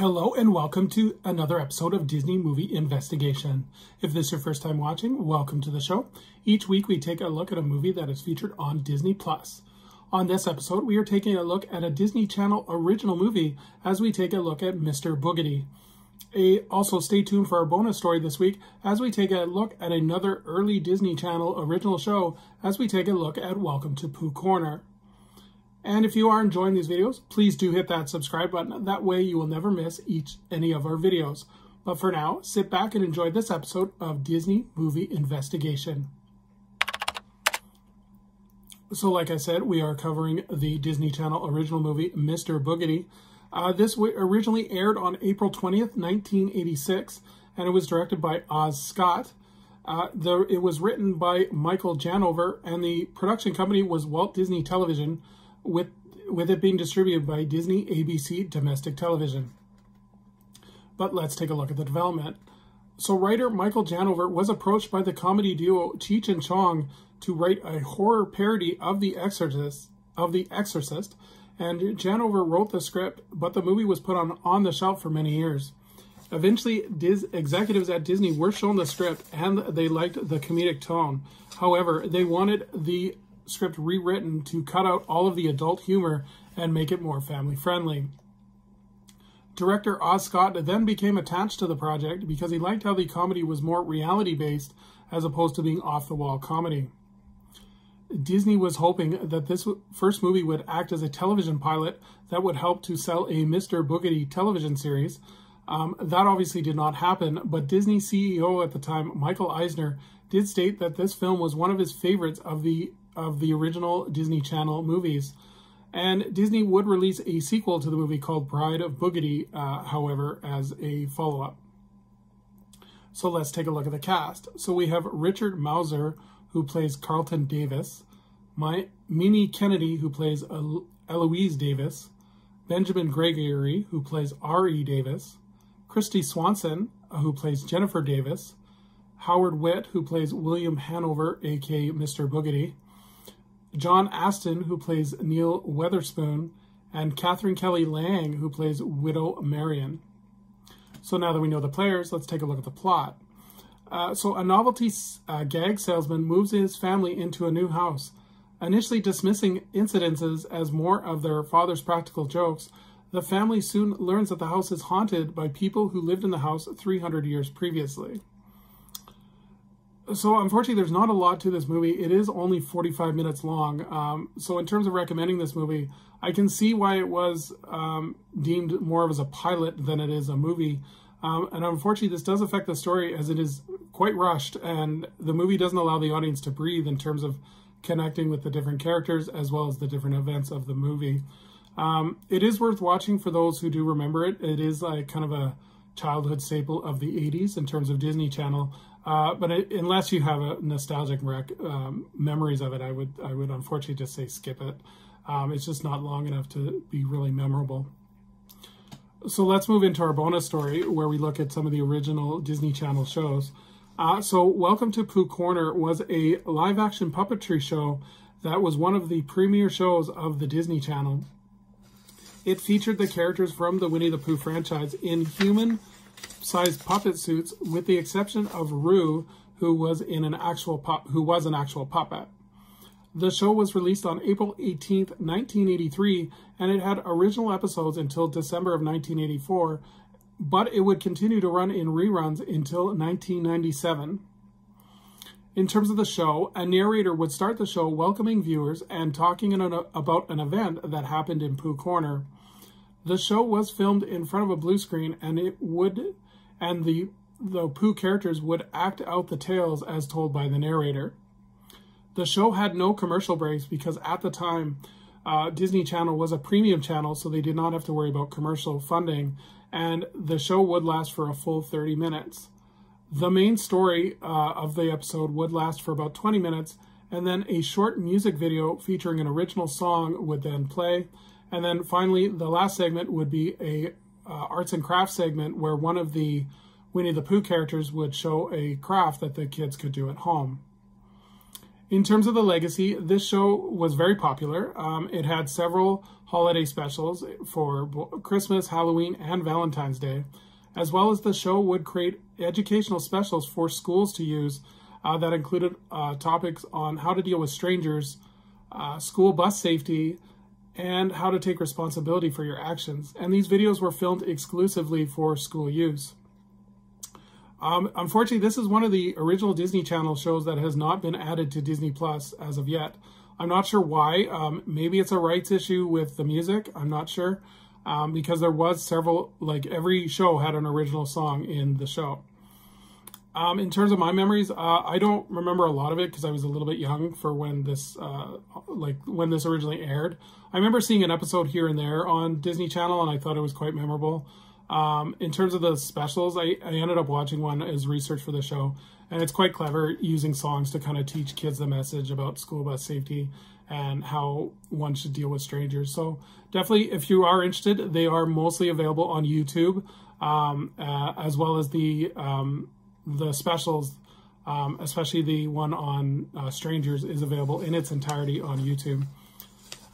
Hello and welcome to another episode of Disney Movie Investigation. If this is your first time watching, welcome to the show. Each week we take a look at a movie that is featured on Disney Plus. On this episode, we are taking a look at a Disney Channel original movie as we take a look at Mr. Boogedy. A, also, stay tuned for our bonus story this week as we take a look at another early Disney Channel original show as we take a look at Welcome to Pooh Corner. And if you are enjoying these videos, please do hit that subscribe button. That way you will never miss each any of our videos. But for now, sit back and enjoy this episode of Disney Movie Investigation. So like I said, we are covering the Disney Channel original movie, Mr. Boogedy. Uh, this originally aired on April 20th, 1986, and it was directed by Oz Scott. Uh, the, it was written by Michael Janover, and the production company was Walt Disney Television, with, with it being distributed by Disney ABC Domestic Television. But let's take a look at the development. So writer Michael Janover was approached by the comedy duo Cheech and Chong to write a horror parody of The Exorcist, of The Exorcist, and Janover wrote the script, but the movie was put on on the shelf for many years. Eventually, Dis- executives at Disney were shown the script and they liked the comedic tone. However, they wanted the script rewritten to cut out all of the adult humor and make it more family friendly. Director Oz Scott then became attached to the project because he liked how the comedy was more reality based as opposed to being off the wall comedy. Disney was hoping that this first movie would act as a television pilot that would help to sell a Mr. Boogedy television series. Um, that obviously did not happen, but Disney CEO at the time, Michael Eisner, did state that this film was one of his favorites of the of the original Disney Channel movies. And Disney would release a sequel to the movie called Bride of Boogedy, uh, however, as a follow up. So let's take a look at the cast. So we have Richard Masur, who plays Carlton Davis, My, Mimi Kennedy, who plays Eloise Davis, Benjamin Gregory, who plays R.E. Davis, Kristy Swanson, uh, who plays Jennifer Davis, Howard Witt, who plays William Hanover, aka Mr. Boogedy, John Astin, who plays Neil Witherspoon, and Katherine Kelly Lang, who plays Widow Marion. So now that we know the players, let's take a look at the plot. Uh, so a novelty uh, gag salesman moves his family into a new house. Initially dismissing incidences as more of their father's practical jokes, the family soon learns that the house is haunted by people who lived in the house 300 years previously so unfortunately, there's not a lot to this movie. It is only 45 minutes long. Um, so in terms of recommending this movie, I can see why it was um, deemed more of as a pilot than it is a movie. Um, and unfortunately, this does affect the story as it is quite rushed, and the movie doesn't allow the audience to breathe in terms of connecting with the different characters as well as the different events of the movie. Um, it is worth watching for those who do remember it. It is like kind of a childhood staple of the 80s in terms of Disney Channel. Uh, but it, unless you have a nostalgic rec, um, memories of it, I would I would unfortunately just say skip it. Um, it's just not long enough to be really memorable. So let's move into our bonus story where we look at some of the original Disney Channel shows. Uh, so Welcome to Pooh Corner was a live action puppetry show that was one of the premier shows of the Disney Channel. It featured the characters from the Winnie the Pooh franchise in human sized puppet suits, with the exception of Roo, who was in an actual pop, who was an actual puppet. The show was released on April 18, 1983, and it had original episodes until December of 1984, but it would continue to run in reruns until 1997. In terms of the show, a narrator would start the show welcoming viewers and talking about an event that happened in Pooh Corner. The show was filmed in front of a blue screen, and it would, and the the Pooh characters would act out the tales as told by the narrator. The show had no commercial breaks because at the time, uh, Disney Channel was a premium channel, so they did not have to worry about commercial funding, and the show would last for a full 30 minutes. The main story uh, of the episode would last for about 20 minutes, and then a short music video featuring an original song would then play, and then finally, the last segment would be a uh, arts and crafts segment where one of the Winnie the Pooh characters would show a craft that the kids could do at home. In terms of the legacy, this show was very popular. Um, it had several holiday specials for Christmas, Halloween, and Valentine's Day, as well as the show would create educational specials for schools to use uh, that included uh, topics on how to deal with strangers, uh, school bus safety, and how to take responsibility for your actions. And these videos were filmed exclusively for school use. Um, unfortunately, this is one of the original Disney Channel shows that has not been added to Disney Plus as of yet. I'm not sure why. Um, maybe it's a rights issue with the music. I'm not sure. Um, because there was several, like every show had an original song in the show. Um, in terms of my memories, uh, I don't remember a lot of it because I was a little bit young for when this, uh, like when this originally aired. I remember seeing an episode here and there on Disney Channel, and I thought it was quite memorable. Um, in terms of the specials, I, I ended up watching one as research for the show, and it's quite clever using songs to kind of teach kids the message about school bus safety and how one should deal with strangers. So definitely, if you are interested, they are mostly available on YouTube, um, uh, as well as the um, the specials, um, especially the one on uh, strangers, is available in its entirety on YouTube.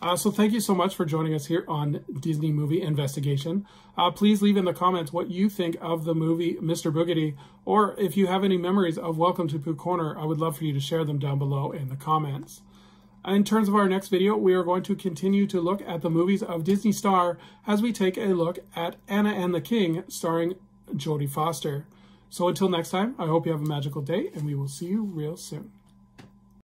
Uh, so thank you so much for joining us here on Disney Movie Investigation. Uh, please leave in the comments what you think of the movie Mr. Boogedy, or if you have any memories of Welcome to Pooh Corner, I would love for you to share them down below in the comments. In terms of our next video, we are going to continue to look at the movies of Disney Star as we take a look at Anna and the King starring Jodie Foster. So until next time, I hope you have a magical day and we will see you real soon.